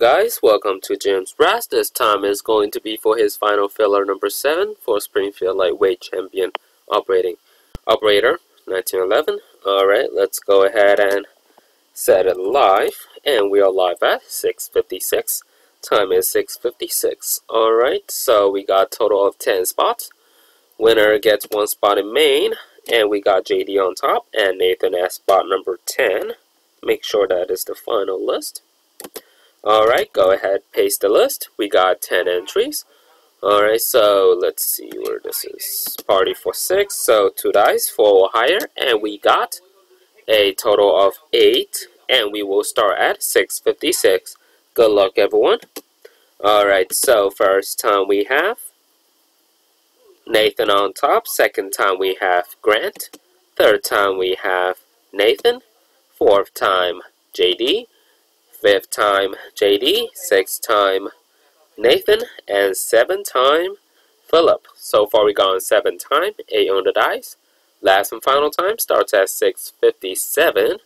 Guys, welcome to Jim's Brass. This time is going to be for his final filler number 7 for Springfield Lightweight Champion Operating Operator 1911. Alright, let's go ahead and set it live. And we are live at 6.56. Time is 6.56. Alright, so we got total of 10 spots. Winner gets one spot in main. And we got JD on top and Nathan at spot number 10. Make sure that is the final list. Alright, go ahead, paste the list. We got 10 entries. Alright, so let's see where this is. Party for 6, so 2 dice, 4 or higher, and we got a total of 8, and we will start at 656. Good luck, everyone. Alright, so first time we have Nathan on top. Second time we have Grant. Third time we have Nathan. Fourth time JD fifth time JD, sixth time Nathan, and seventh time Philip. So far we've gone seven time, eight on the dice. Last and final time starts at 657.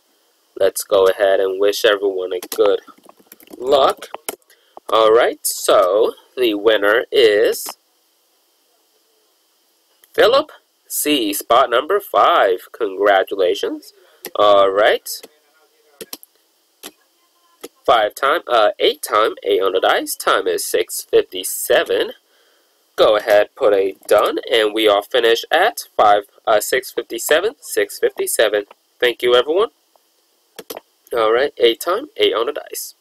Let's go ahead and wish everyone a good luck. Alright, so the winner is Philip C, spot number five. Congratulations. Alright five time, uh, eight time, eight on the dice. Time is 657. Go ahead, put a done, and we are finished at five, uh, 657, 657. Thank you, everyone. All right, eight time, eight on the dice.